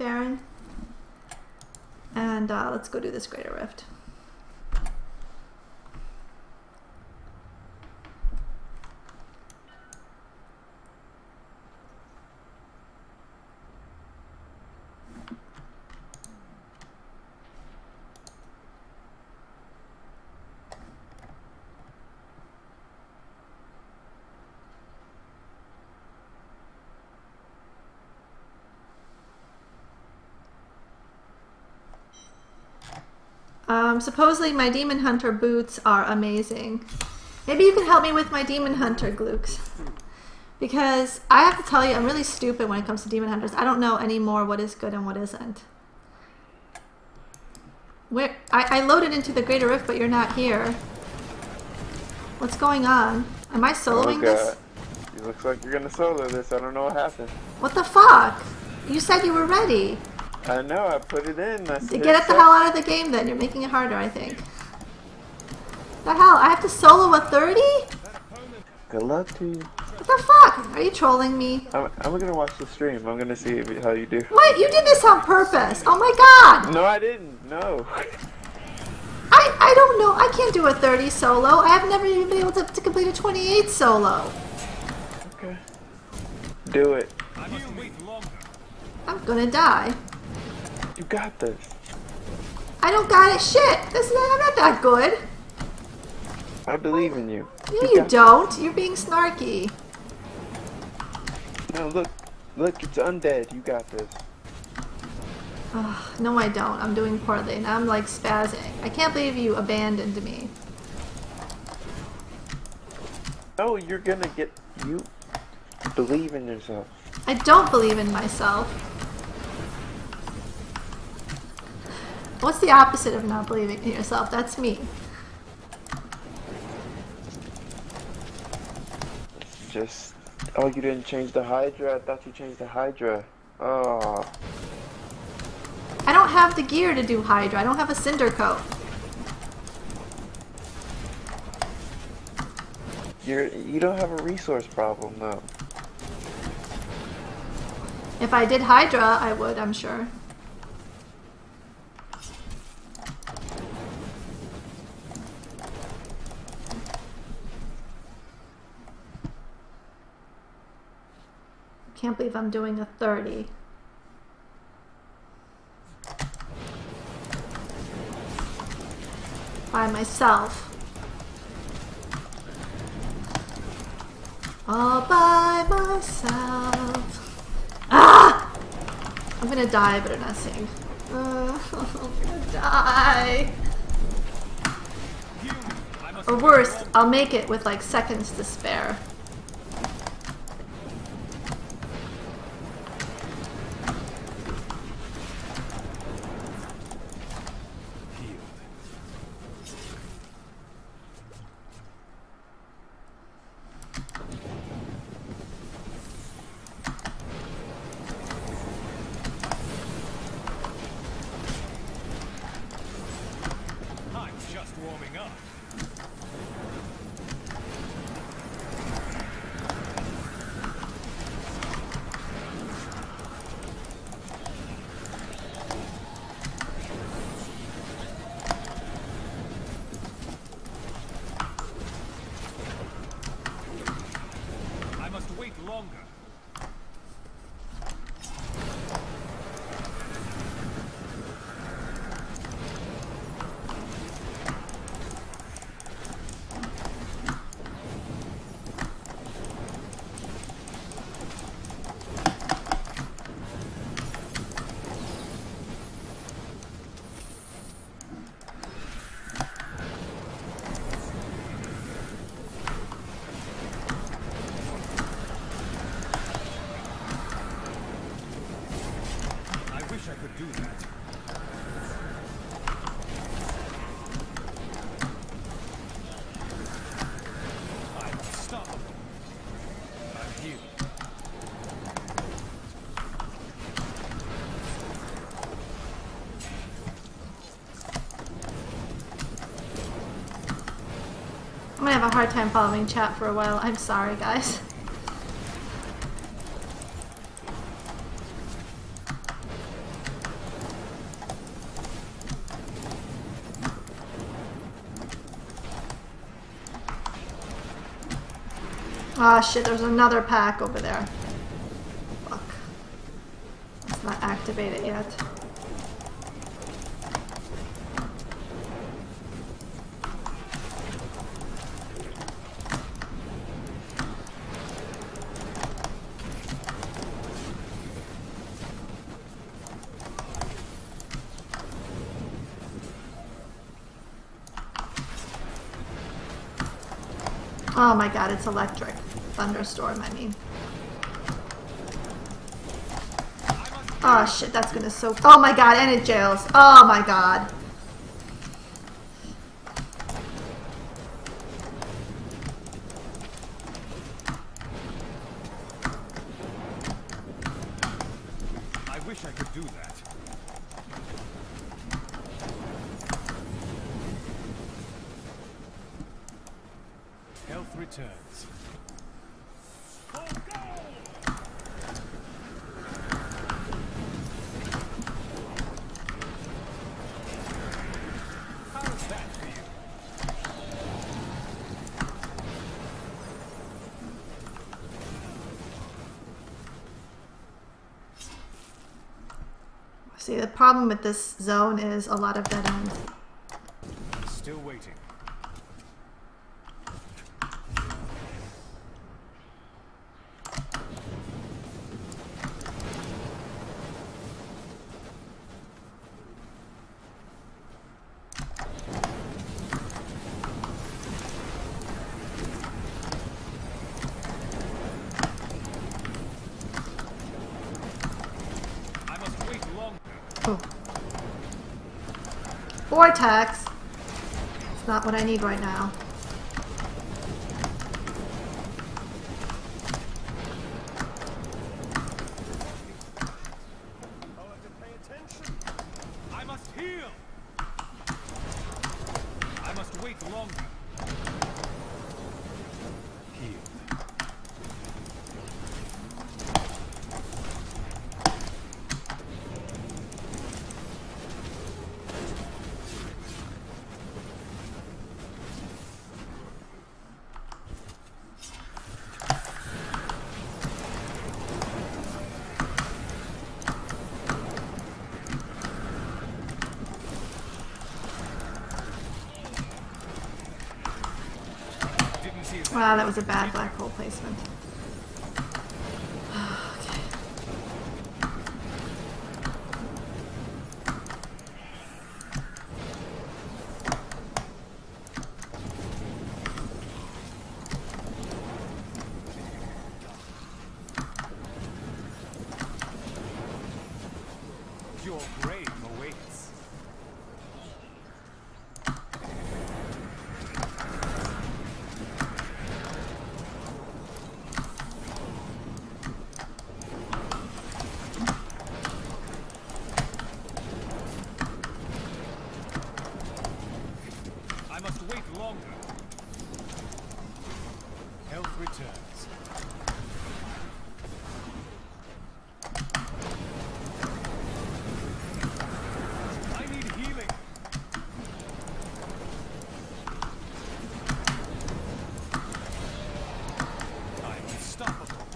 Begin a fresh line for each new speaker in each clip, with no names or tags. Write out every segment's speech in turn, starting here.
Baron. And uh, let's go do this Greater Rift. Um, supposedly my Demon Hunter boots are amazing. Maybe you can help me with my Demon Hunter glukes. Because I have to tell you, I'm really stupid when it comes to Demon Hunters. I don't know anymore what is good and what isn't. Where I, I loaded into the Greater Rift, but you're not here. What's going on? Am I soloing
oh,
this?
It looks like you're gonna solo this. I don't know what happened.
What the fuck? You said you were ready.
I know, I put it in.
Get it the hell out of the game then. You're making it harder, I think. The hell? I have to solo a 30?
Good luck to you.
What the fuck? Are you trolling me?
I'm, I'm gonna watch the stream. I'm gonna see how you do.
What? You did this on purpose. Oh my god.
No, I didn't. No.
I, I don't know. I can't do a 30 solo. I have never even been able to, to complete a 28 solo.
Okay. Do it.
I'm gonna die.
You got this.
I don't got it. Shit. This is I'm not that good.
I believe in you.
No, you, you don't. You're being snarky.
No, look. Look, it's undead. You got this.
Oh, no, I don't. I'm doing poorly. Now I'm like spazzing. I can't believe you abandoned me.
Oh, you're gonna get... You believe in yourself.
I don't believe in myself. What's the opposite of not believing in yourself? That's me.
Just... Oh, you didn't change the Hydra? I thought you changed the Hydra. Oh.
I don't have the gear to do Hydra. I don't have a Cindercoat.
You're, you don't have a resource problem, though.
If I did Hydra, I would, I'm sure. Can't believe I'm doing a 30. By myself. All by myself. Ah! I'm gonna die, but I'm not sing. Uh, I'm gonna die. Or worse, I'll make it with like seconds to spare. have a hard time following chat for a while. I'm sorry, guys. Ah oh, shit, there's another pack over there. Fuck. It's not activated yet. Oh my god, it's electric. Thunderstorm, I mean. Oh shit, that's gonna soak. Oh my god, and it jails. Oh my god.
I wish I could do that. Health returns. How's that for you?
See, the problem with this zone is a lot of dead ends.
Still waiting. I must wait longer.
Oh. Vortex. It's not what I need right now. Wow, that was a bad black hole placement. Okay.
Your grave awaits. I must wait longer. Health returns. I need healing. I'm unstoppable.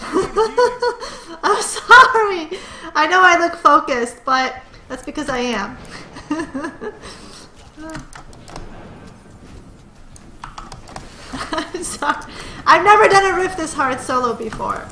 I need healing.
I'm sorry. I know I look focused, but that's because I am. I'm sorry. I've never done a rift this hard solo before.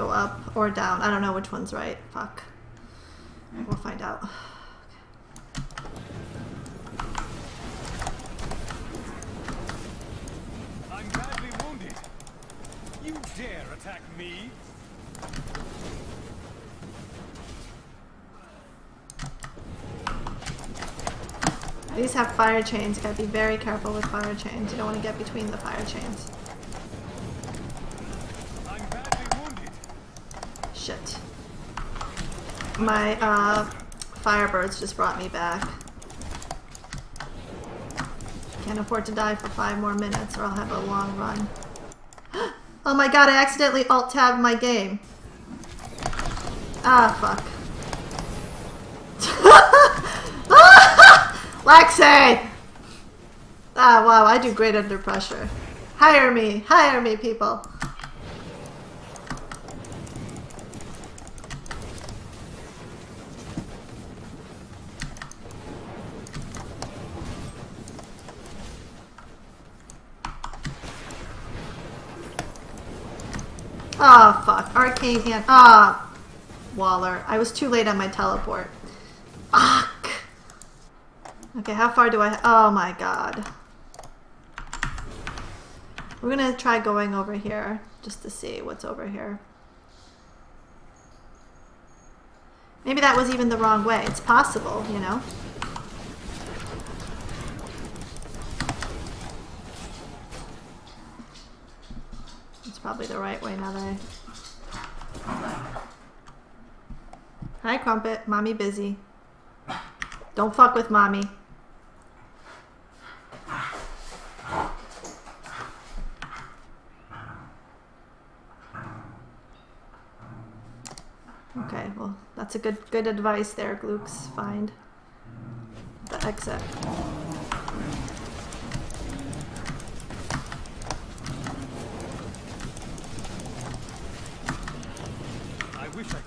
Go up or down. I don't know which one's right. Fuck. We'll find out.
I'm badly wounded. You dare attack me?
These have fire chains. You gotta be very careful with fire chains. You don't want to get between the fire chains.
I'm badly wounded.
Shit. My uh, firebirds just brought me back. Can't afford to die for five more minutes or I'll have a long run. oh my god, I accidentally alt-tabbed my game. Ah, fuck. Leksi! Ah, wow, I do great under pressure. Hire me, hire me, people. Oh, fuck. Arcane hand. Ah, Waller. I was too late on my teleport. Fuck. Okay, how far do I... Oh my god. We're gonna try going over here, just to see what's over here. Maybe that was even the wrong way. It's possible, you know? Probably the right way now. Hi, Crumpet. Mommy busy. Don't fuck with mommy. Okay, well, that's a good good advice there, Glooks. Find the exit.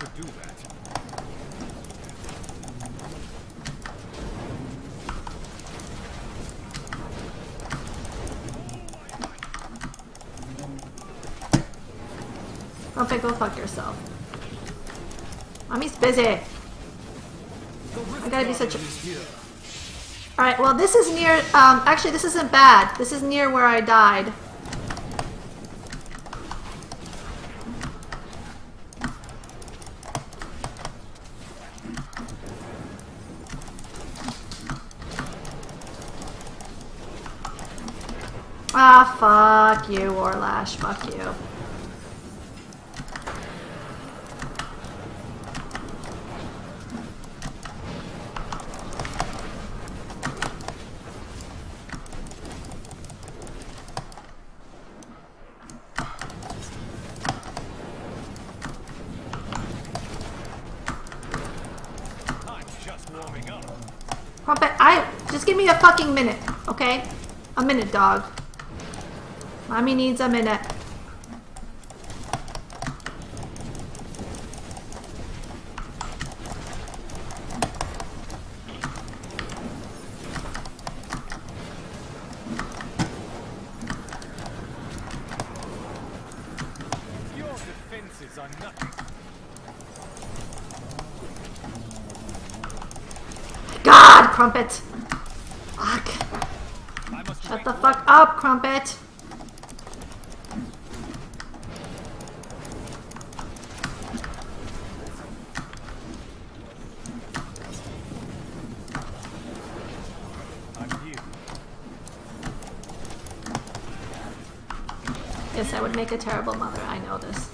I wish I could do that.
Crumpet, go fuck yourself. Mommy's busy. I gotta be such a... Alright, well this is near... Um, actually, this isn't bad. This is near where I died. Ah, fuck you, Orlash. Fuck you. Crumpet, I just give me a fucking minute, okay? A minute, dog. Mommy needs a minute.
Your defenses are.
God, Crumpet! Fuck. Shut the fuck up, Crumpet!
I'm here.
Yes, I would make a terrible mother. I know this.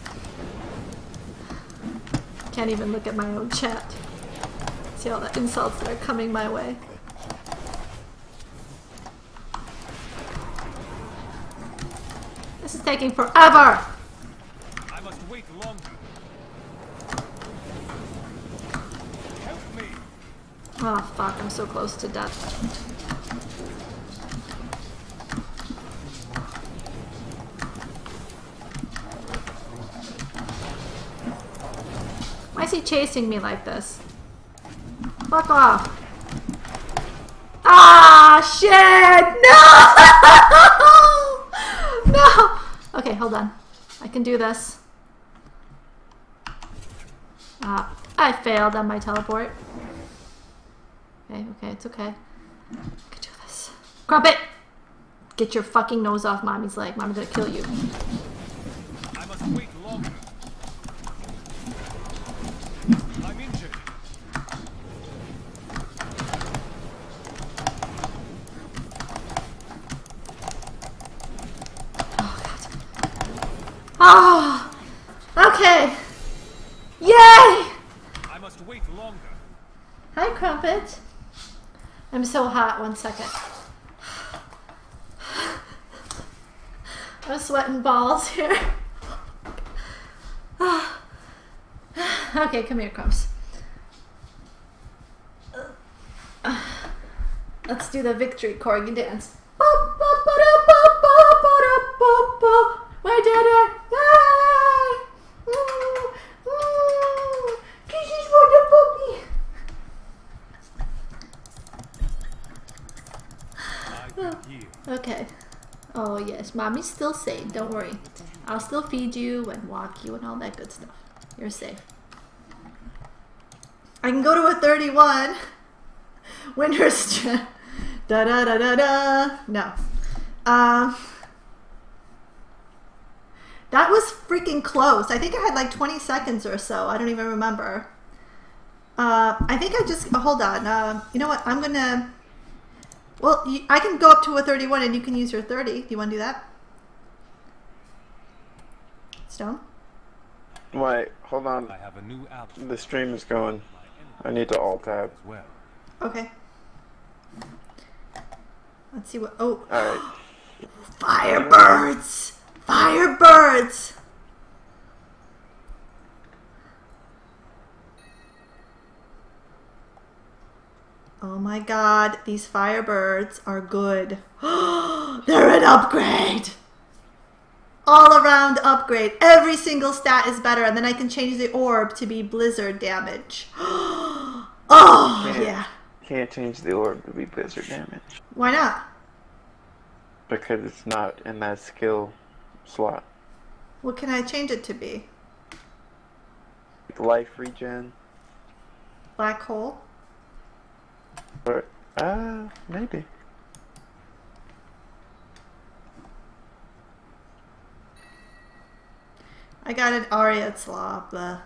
Can't even look at my own chat. See all the insults that are coming my way. This is taking forever!
I must wait longer. Help me.
Oh fuck, I'm so close to death. Is he chasing me like this? Fuck off. Ah, shit! No! No! Okay, hold on. I can do this. Ah, I failed on my teleport. Okay, okay, it's okay. I can do this. Crumpet! Get your fucking nose off mommy's leg. Mommy's gonna kill you.
I must wait longer. I'm injured.
Oh, okay. Yay!
I must wait longer.
Hi, Crumpet. I'm so hot. One second. I'm sweating balls here. Ah. okay, come here, Crumbs. Let's do the victory corgi dance. We did it! Yay! Ooh, ooh. Kisses for the puppy!
I will heal.
Okay. Yes, mommy's still safe. Don't worry. I'll still feed you and walk you and all that good stuff. You're safe. I can go to a 31. Winter stress. Da da da da da. No. Um. That was freaking close. I think I had like 20 seconds or so. I don't even remember. Uh, I think I just hold on. Uh, you know what? I'm gonna. Well, you, I can go up to a 31 and you can use your 30. Do you want to do that? Stone?
Wait, hold on.
I have a new ally.
The stream is going. I need to alt tab.
as well.
Okay. Let's see what. Oh,
Alright.
Firebirds! Firebirds! Oh my god, these Firebirds are good. They're an upgrade! All around upgrade. Every single stat is better, and then I can change the orb to be blizzard damage. oh,
Can't-
yeah.
Can't change the orb to be blizzard damage.
Why not?
Because it's not in that skill slot.
What can I change it to be?
Life regen.
Black hole?
Or, uh, maybe.
I got an Aria Slaw, blah.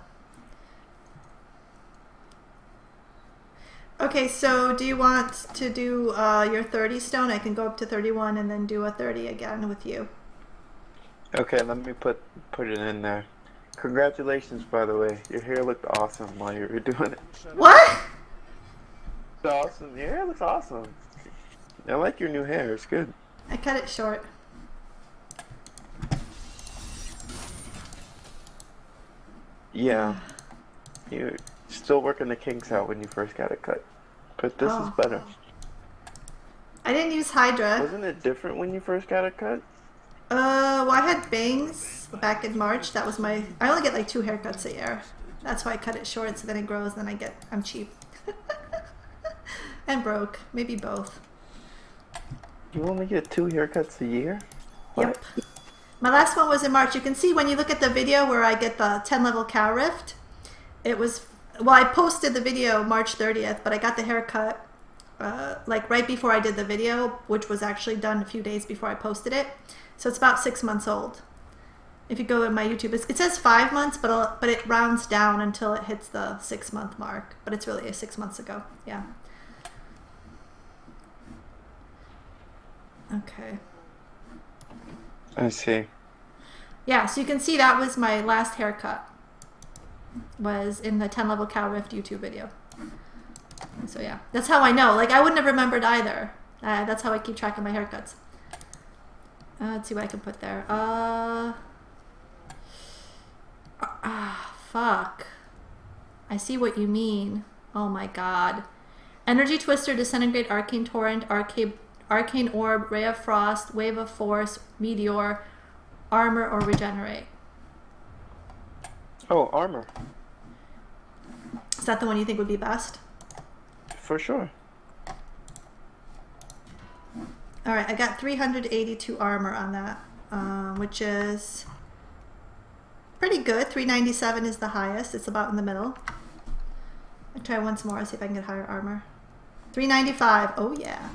Okay, so do you want to do uh, your 30 stone? I can go up to 31 and then do a 30 again with you.
Okay, let me put put it in there. Congratulations, by the way. Your hair looked awesome while you were doing it.
What?
Awesome. Your hair looks awesome. I like your new hair. It's good.
I cut it short.
Yeah. You're still working the kinks out when you first got it cut. But this
Oh.
is better.
I didn't use Hydra.
Wasn't it different when you first got it cut?
Uh, well, I had bangs back in March. That was my. I only get like two haircuts a year. That's why I cut it short, so then it grows. Then I get. I'm cheap. and broke. Maybe both.
You only get two haircuts a year?
Yep. My last one was in March. You can see when you look at the video where I get the 10 level cow rift, it was, well, I posted the video March 30th, but I got the haircut uh, like right before I did the video, which was actually done a few days before I posted it. So it's about six months old. If you go in my YouTube, it says five months, but but it rounds down until it hits the six month mark. But it's really six months ago. Yeah. Okay.
I see.
Yeah, so you can see that was my last haircut. Was in the 10 level cow rift YouTube video. So yeah, that's how I know. Like I wouldn't have remembered either. Uh, that's how I keep track of my haircuts. Uh, let's see what I can put there. Uh, ah, fuck. I see what you mean. Oh my god. Energy Twister, Disintegrate, Arcane Torrent, Arcane, Arcane Orb, Ray of Frost, Wave of Force, Meteor, Armor, or Regenerate.
Oh, armor.
Is that the one you think would be best?
For sure.
All right, I got 382 armor on that, um, which is pretty good. 397 is the highest. It's about in the middle. I'll try once more, see if I can get higher armor. 395. Oh, yeah.